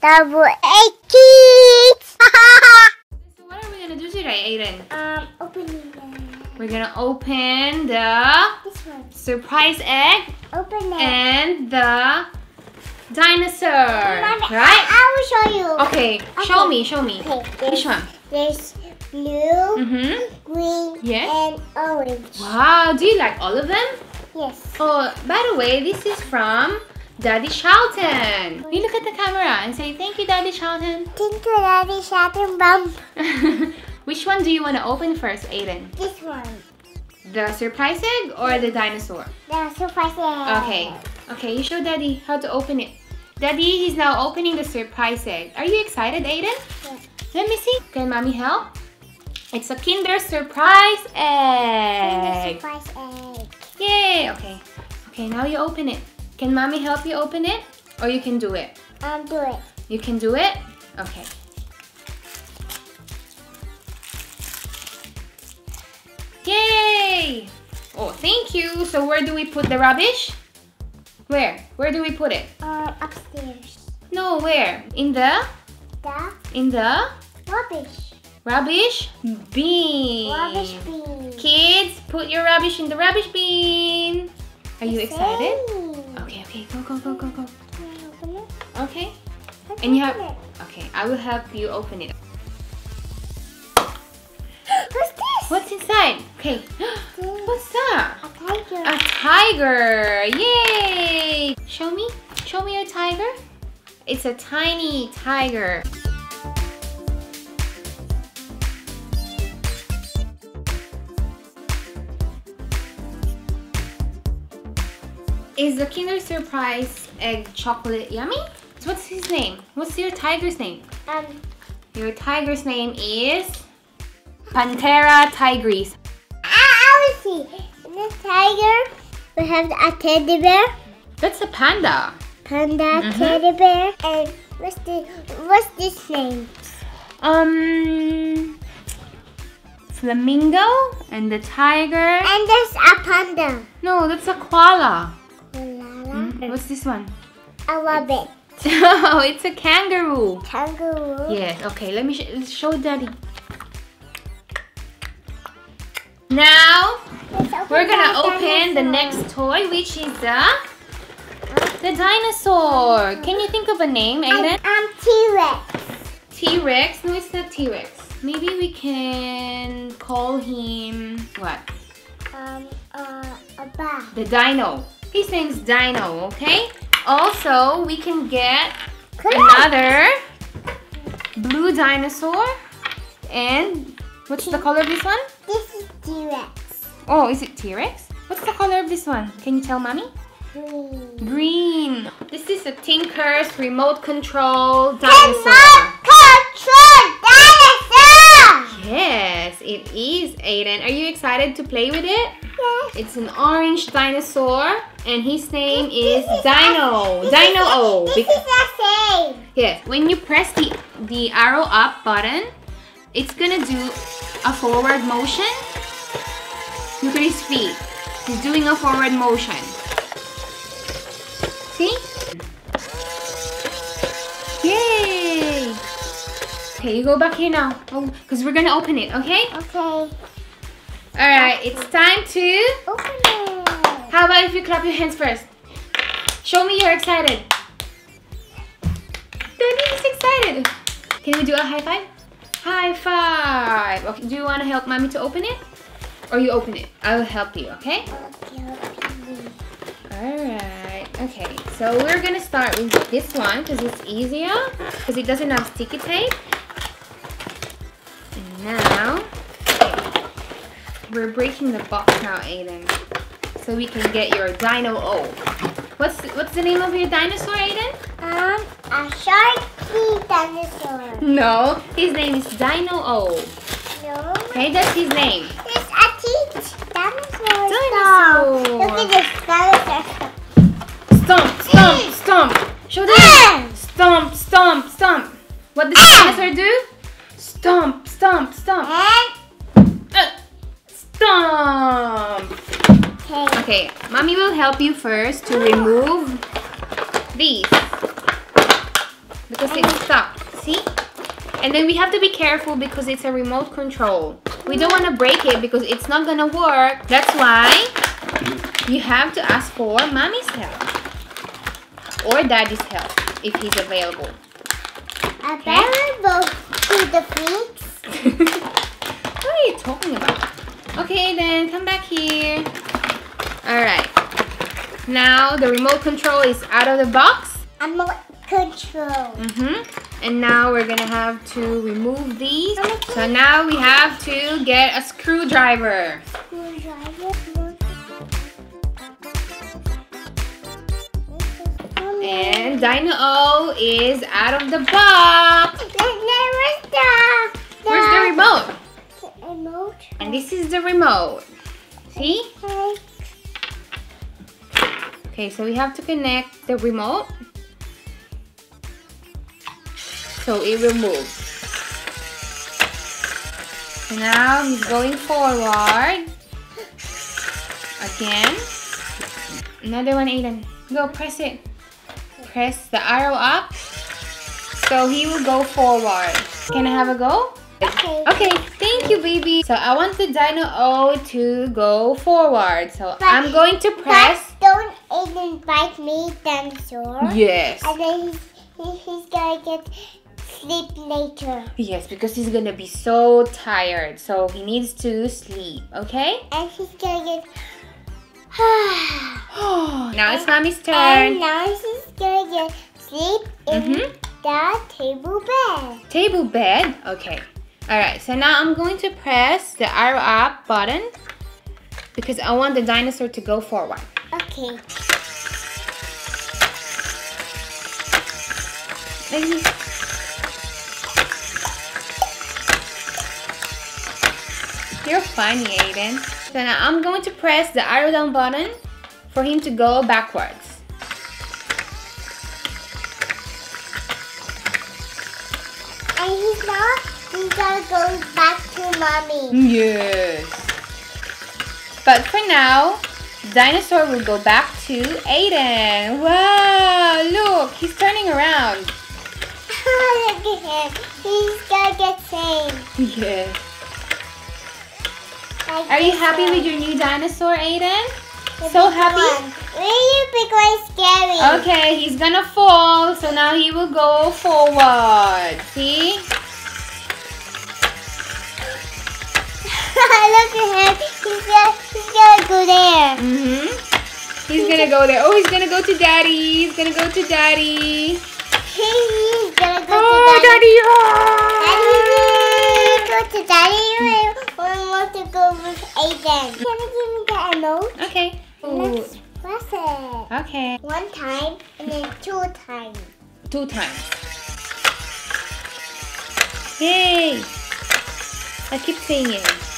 Double eight kids. So what are we gonna do today, Aiden? um, opening the, We're gonna open the this surprise egg Open it. and the dinosaur, Mommy, right? I, I will show you. Okay, show me, show me. Okay, Which one? there's blue, Mm-hmm. green, Yes. and orange. Wow, do you like all of them? Yes. Oh, by the way, this is from Daddy Charlton. You look at the camera and say, thank you, Daddy Charlton. Thank you, Daddy Saturn Bump. Which one do you want to open first, Aiden? This one. The surprise egg or the dinosaur? The surprise egg. Okay. Okay, you show Daddy how to open it. Daddy, he's now opening the surprise egg. Are you excited, Aiden? Yeah. Let me see. Can Mommy help? It's a Kinder Surprise egg. Surprise egg. Yay! Okay. Okay, now you open it. Can Mommy help you open it? Or you can do it? Um, do it. You can do it? Okay. Yay! Oh, thank you. So where do we put the rubbish? Where? Where do we put it? Um, upstairs. No, where? In the The in the rubbish. rubbish bin. Rubbish bin. Kids, put your rubbish in the rubbish bin. Are you excited? Same. Okay, okay, go, go, go, go, go. Can I open it? Okay. And you have. Okay, I will help you open it. What's this? What's inside? Okay. What's that? A tiger. A tiger! Yay! Show me. Show me your tiger. It's a tiny tiger. Is the Kinder Surprise egg chocolate yummy? So what's his name? What's your tiger's name? um, Your tiger's name is Panthera tigris. I, see. This tiger, we have a teddy bear, That's a panda. panda Mhm. teddy bear, and what's the what's this name? Um, flamingo and the tiger. And there's a panda. No, that's a koala. What's this one? A rabbit. oh, it's a kangaroo. Kangaroo. Yes. Okay. Let me sh let's show Daddy. Now we're gonna open the next toy, which is the the dinosaur. Can you think of a name, Aiden? Um T-Rex. T-Rex? No, it's not T-Rex. Maybe we can call him what? Um, uh, a bat. The Dino. His name's Dino. Okay. Also, we can get another blue dinosaur. And what's the color of this one? This is T-Rex. Oh, is it T-Rex? What's the color of this one? Can you tell mommy? Green. Green. This is a Tinker's remote control dinosaur. Remote control dinosaur! Yes, it is, Aiden. Are you excited to play with it? It's an orange dinosaur, and his name is This Dino. This Dino O. This is the same. Yes, when you press the, the arrow up button, it's gonna do a forward motion. Look at his feet. He's doing a forward motion. See? Yay! Okay, you go back here now. Oh, because we're gonna open it, okay? Okay. Alright, it's time to... Open it. How about if you clap your hands first? Show me you're excited. Daddy is excited. Can we do a high five? High five. Okay, do you want to help mommy to open it? Or you open it? I'll help you, okay? Alright, okay. So we're gonna start with this one because it's easier. Because it doesn't have sticky tape. We're breaking the box now, Aiden. So we can get your Dino O. What's what's the name of your dinosaur, Aiden? Um, a sharky dinosaur. No, his name is Dino O. No. Okay, that's his name. It's a teeth dinosaur. Dinosaur. Stop. Look at this dinosaur. Stomp, stomp, stomp. Show them. Ah! Stomp, stomp, stomp. What does the Ah! dinosaur do? Stomp, stomp, stomp. Stomp. okay. Okay, mommy will help you first to remove these. because it's stuck. See? And then we have to be careful because it's a remote control. We don't want to break it because it's not gonna work. That's why you have to ask for mommy's help or daddy's help if he's available. Available to the freaks. what are you talking about? Okay, then come back here. All right. Now the remote control is out of the box. Remote control. Mm-hmm. And now we're gonna have to remove these. So now we have to get a screwdriver. And Dino O is out of the box. Where's the remote? And this is the remote. See? Okay. Okay, so we have to connect the remote. So it will move. So now he's going forward. Again. Another one, Aiden. Go, press it. Press the arrow up. So he will go forward. Can I have a go? Okay. Okay, thank you, baby. So I want the Dino O to go forward. So But- I'm going to press. Don't Aiden bite me, dinosaur. Yes. And then he's, he, he's gonna get sleep later. Yes, because he's gonna be so tired. So he needs to sleep, okay? And he's gonna get. now it's mommy's turn. and now he's gonna get sleep in Mhm. the table bed. Table bed. Okay. Alright, so now I'm going to press the arrow up button because I want the dinosaur to go forward. Okay. Maybe. You're funny, Aiden. So now I'm going to press the arrow down button for him to go backwards. And he's not. He's gonna go back to mommy. Yes. But for now, dinosaur will go back to Aiden. Wow, look, he's turning around. Look at him. He's gonna get saved. Yes. Like Are you happy one. with your new dinosaur, Aiden? The So happy? One. Really big one scary. Okay, he's gonna fall, so now he will go forward. See? Look at him. He's gonna, he's gonna go there. Mm-hmm. He's gonna go there. Oh, he's gonna go to daddy. He's gonna go to daddy. Hey, he's gonna go Oh, to daddy. daddy. Daddy, go to daddy. I want to go with Aiden. Can you give me the emote? Okay. Let's press it. Okay. One time and then two times. Two times. Yay! I keep singing. oh,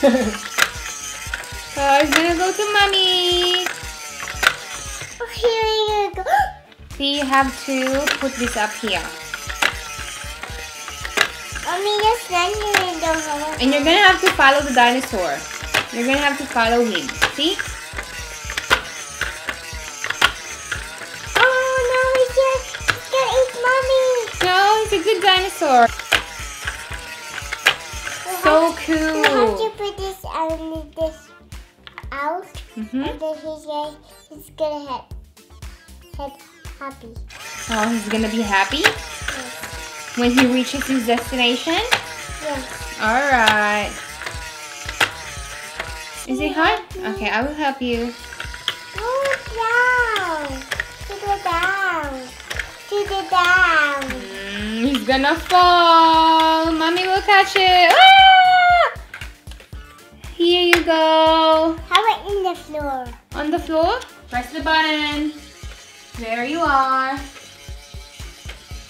he's gonna go to mommy. Oh, here we go. See, you have to put this up here. Mommy, just send me in the home. And you're gonna have to follow the dinosaur. You're gonna have to follow him. See? Oh no, he's gonna, he's gonna eat mommy. No, he's a good dinosaur. So So how do cool. You put this out? hmm And then he's gonna, he's gonna head, head happy. Oh, he's gonna be happy Yes. when he reaches his destination. yes. Alright. Is it hard? Okay, I will help you. Go down. To the down. To the down. Mm, he's gonna fall. Mommy will catch it. Ah! Here you go. How about in the floor? On the floor, press the button. There you are.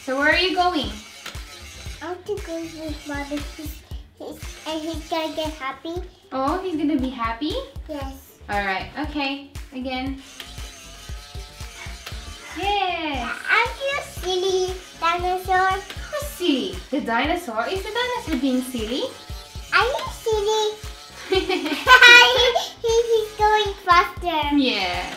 So where are you going? I want to go with mommy. He's, he's, and he's gonna get happy. Oh, he's gonna be happy. Yes. Alright, okay. Again. Yeah. Aren't you silly dinosaur? What's silly? The dinosaur? Is the dinosaur being silly? Are you silly? He, he, he's going faster. yes.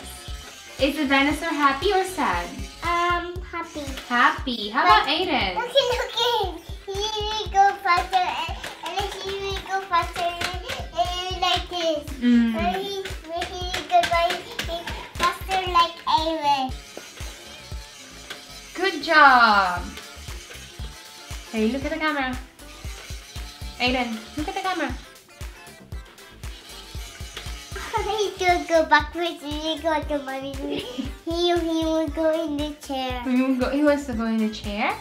Is the dinosaur happy or sad? Um, Happy. Happy. How about Aiden? Look at, look at Here we go faster, and, and here we go faster, and, and like this. Mm. Where he, he go faster like Aaron. Good job. Hey, look at the camera. Aiden, look at the camera. He's gonna go backwards and he go to mommy. He, he will go in the chair. He will go- he wants to go in the chair.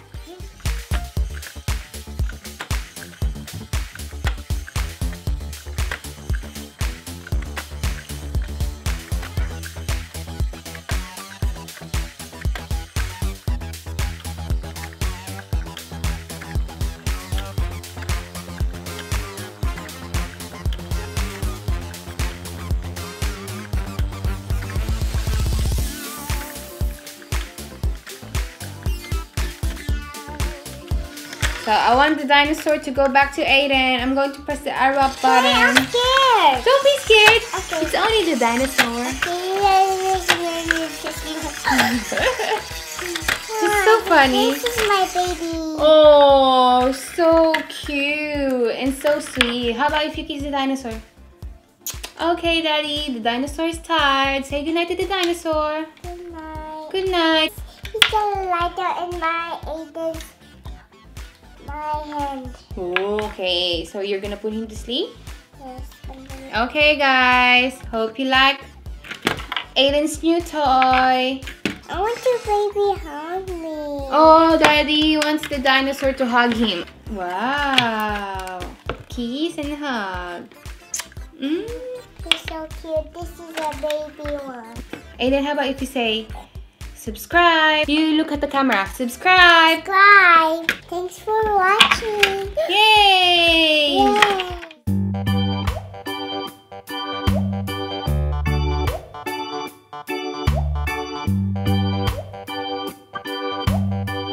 I want the dinosaur to go back to Aiden. I'm going to press the arrow up I'm button. scared. Don't be scared. Okay. It's only the dinosaur. it's so funny. This is my baby. Oh, so cute and so sweet. How about if you kiss the dinosaur? Okay, Daddy. The dinosaur is tired. Say goodnight to the dinosaur. Good night. Good night. He's got a lighter in my Aiden's my hand. Okay, so you're gonna put him to sleep? Yes. Okay, guys. Hope you like Aiden's new toy. I want your baby hug me. Oh, Daddy wants the dinosaur to hug him. Wow. Kiss and hug. Mm. He's so cute. This is a baby one. Aiden, how about if you say subscribe? You look at the camera. Subscribe. Bye. Thanks for watching. Yay! Yay.